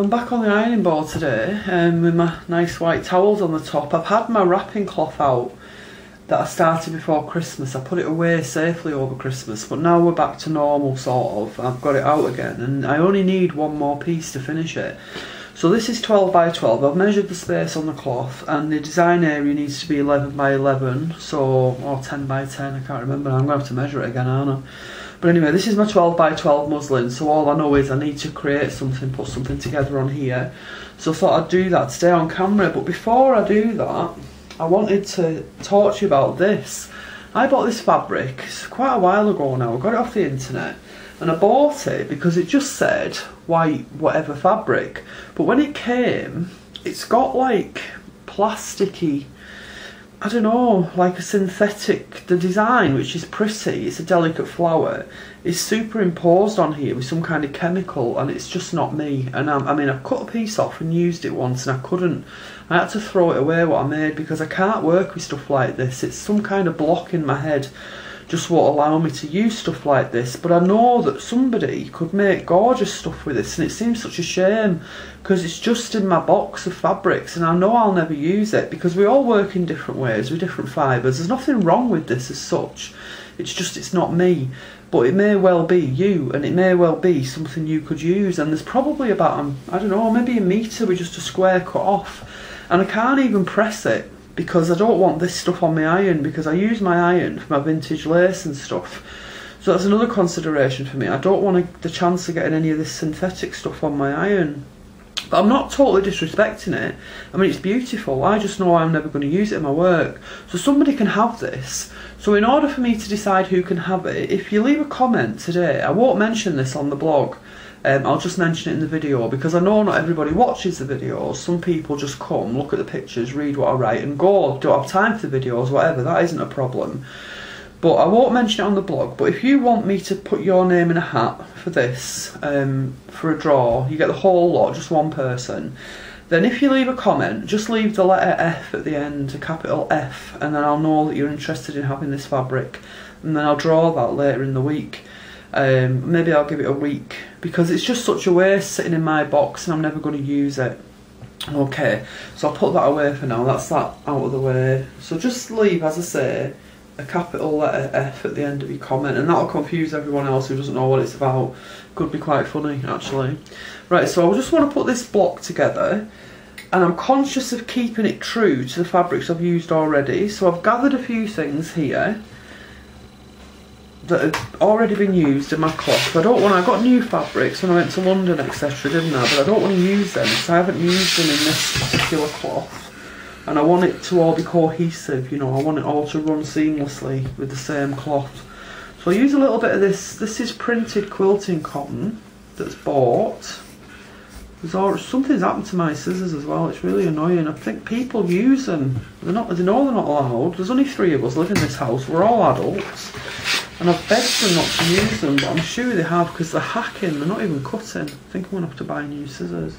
I'm back on the ironing board today um, with my nice white towels on the top. I've had my wrapping cloth out that I started before Christmas. I put it away safely over Christmas, but now we're back to normal sort of. I've got it out again and I only need one more piece to finish it. So this is 12 by 12. I've measured the space on the cloth and the design area needs to be 11 by 11, so or 10 by 10, I can't remember. I'm going to have to measure it again, aren't I? But anyway, this is my 12 by 12 muslin, so all I know is I need to create something, put something together on here. So I thought I'd do that today on camera, but before I do that, I wanted to talk to you about this. I bought this fabric quite a while ago now, I got it off the internet, and I bought it because it just said white whatever fabric. But when it came, it's got like plasticky I don't know, like a synthetic, the design, which is pretty, it's a delicate flower, is superimposed on here with some kind of chemical and it's just not me. And I, I mean, I've cut a piece off and used it once and I couldn't, I had to throw it away what I made because I can't work with stuff like this. It's some kind of block in my head just won't allow me to use stuff like this. But I know that somebody could make gorgeous stuff with this, and it seems such a shame because it's just in my box of fabrics, and I know I'll never use it because we all work in different ways with different fibres. There's nothing wrong with this as such. It's just it's not me, but it may well be you, and it may well be something you could use. And there's probably about um, I don't know, maybe a metre with just a square cut off, and I can't even press it because I don't want this stuff on my iron because I use my iron for my vintage lace and stuff. So that's another consideration for me. I don't want the chance of getting any of this synthetic stuff on my iron. But I'm not totally disrespecting it. I mean, it's beautiful. I just know I'm never going to use it in my work. So somebody can have this. So in order for me to decide who can have it, if you leave a comment today, I won't mention this on the blog, um, I'll just mention it in the video because I know not everybody watches the videos. Some people just come, look at the pictures, read what I write and go. Don't have time for the videos, whatever. That isn't a problem. But I won't mention it on the blog. But if you want me to put your name in a hat for this, um, for a draw, you get the whole lot, just one person. Then if you leave a comment, just leave the letter F at the end, a capital F, and then I'll know that you're interested in having this fabric. And then I'll draw that later in the week. Um, maybe I'll give it a week because it's just such a waste sitting in my box and I'm never going to use it. Okay, so I'll put that away for now. That's that out of the way. So just leave, as I say, a capital letter F at the end of your comment and that'll confuse everyone else who doesn't know what it's about. Could be quite funny, actually. Right, so I just want to put this block together and I'm conscious of keeping it true to the fabrics I've used already. So I've gathered a few things here that had already been used in my cloth. I don't want. I got new fabrics when I went to London, etc. Didn't I? But I don't want to use them because I haven't used them in this particular cloth, and I want it to all be cohesive. You know, I want it all to run seamlessly with the same cloth. So I use a little bit of this. This is printed quilting cotton that's bought. There's all, something's happened to my scissors as well. It's really annoying. I think people use them. They're not. They know they're not allowed. There's only three of us live in this house. We're all adults. And I've begged them not to use them, but I'm sure they have because they're hacking, they're not even cutting. I think I'm going to have to buy new scissors.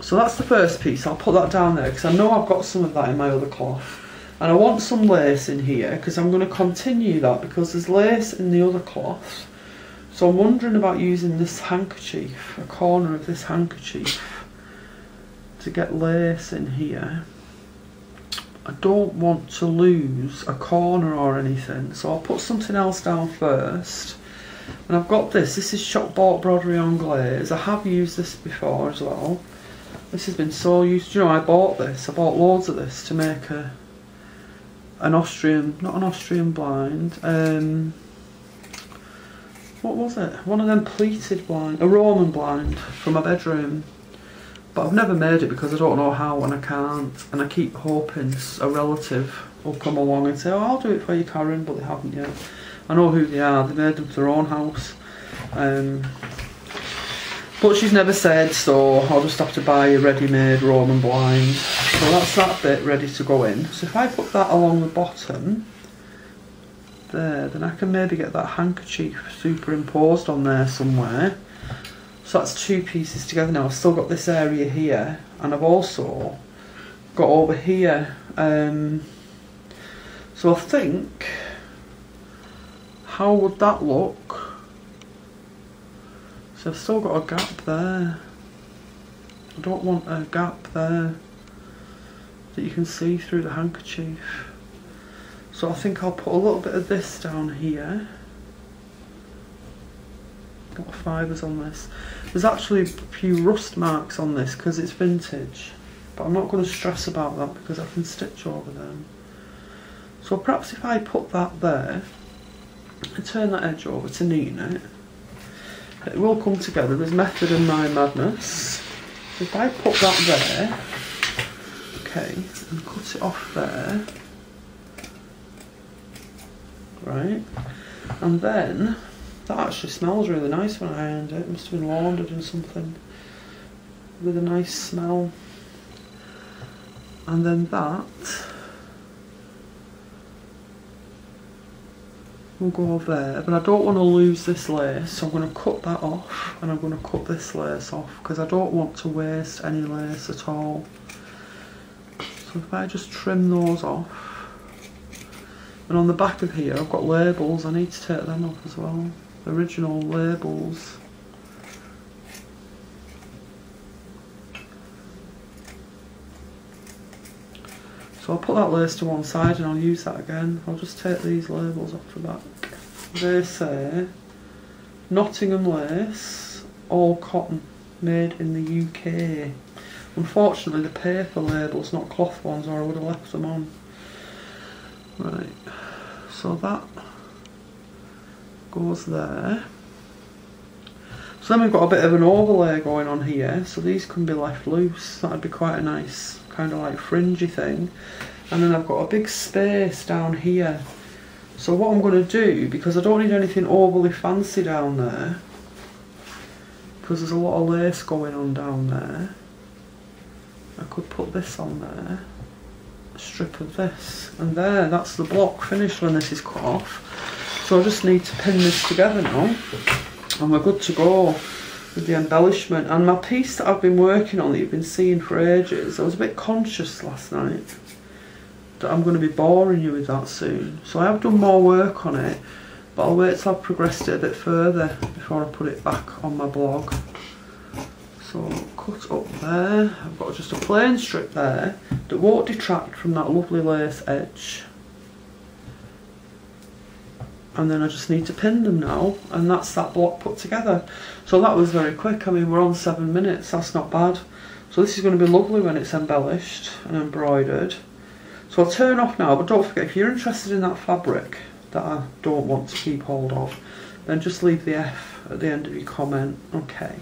So that's the first piece, I'll put that down there because I know I've got some of that in my other cloth. And I want some lace in here because I'm going to continue that because there's lace in the other cloth. So I'm wondering about using this handkerchief, a corner of this handkerchief, to get lace in here. I don't want to lose a corner or anything so I'll put something else down first. And I've got this, this is Shop Bought Broderie Anglaise, I have used this before as well. This has been so used, you know I bought this, I bought loads of this to make a an Austrian, not an Austrian blind um, what was it, one of them pleated blind, a Roman blind from my bedroom but I've never made it because I don't know how and I can't. And I keep hoping a relative will come along and say, oh, I'll do it for you, Karen, but they haven't yet. I know who they are. They made them for their own house. Um, but she's never said, so I'll just have to buy a ready-made Roman blind. So that's that bit ready to go in. So if I put that along the bottom, there, then I can maybe get that handkerchief superimposed on there somewhere. So that's two pieces together now. I've still got this area here and I've also got over here. Um, so I think, how would that look? So I've still got a gap there. I don't want a gap there that you can see through the handkerchief. So I think I'll put a little bit of this down here. Got fibres on this. There's actually a few rust marks on this because it's vintage. But I'm not going to stress about that because I can stitch over them. So perhaps if I put that there, and turn that edge over to neaten it, it will come together. There's method in my madness. If I put that there, okay, and cut it off there, right, and then that actually smells really nice when I ironed it. It must have been laundered in something with a nice smell. And then that will go there, but I don't want to lose this lace, so I'm going to cut that off and I'm going to cut this lace off because I don't want to waste any lace at all. So if I just trim those off, and on the back of here I've got labels, I need to take them off as well original labels. So I'll put that lace to one side and I'll use that again. I'll just take these labels off the back. They say Nottingham lace, all cotton, made in the UK. Unfortunately the paper labels, not cloth ones, or I would have left them on. Right, so that goes there. So then we've got a bit of an overlay going on here, so these can be left loose. That'd be quite a nice kind of like fringy thing. And then I've got a big space down here. So what I'm going to do, because I don't need anything overly fancy down there, because there's a lot of lace going on down there, I could put this on there, a strip of this, and there, that's the block finished when this is cut off. So I just need to pin this together now and we're good to go with the embellishment. And my piece that I've been working on that you've been seeing for ages, I was a bit conscious last night that I'm going to be boring you with that soon. So I have done more work on it, but I'll wait till I've progressed it a bit further before I put it back on my blog. So cut up there, I've got just a plain strip there that won't detract from that lovely lace edge and then I just need to pin them now and that's that block put together. So that was very quick. I mean we're on seven minutes. That's not bad. So this is going to be lovely when it's embellished and embroidered. So I'll turn off now but don't forget if you're interested in that fabric that I don't want to keep hold of then just leave the F at the end of your comment okay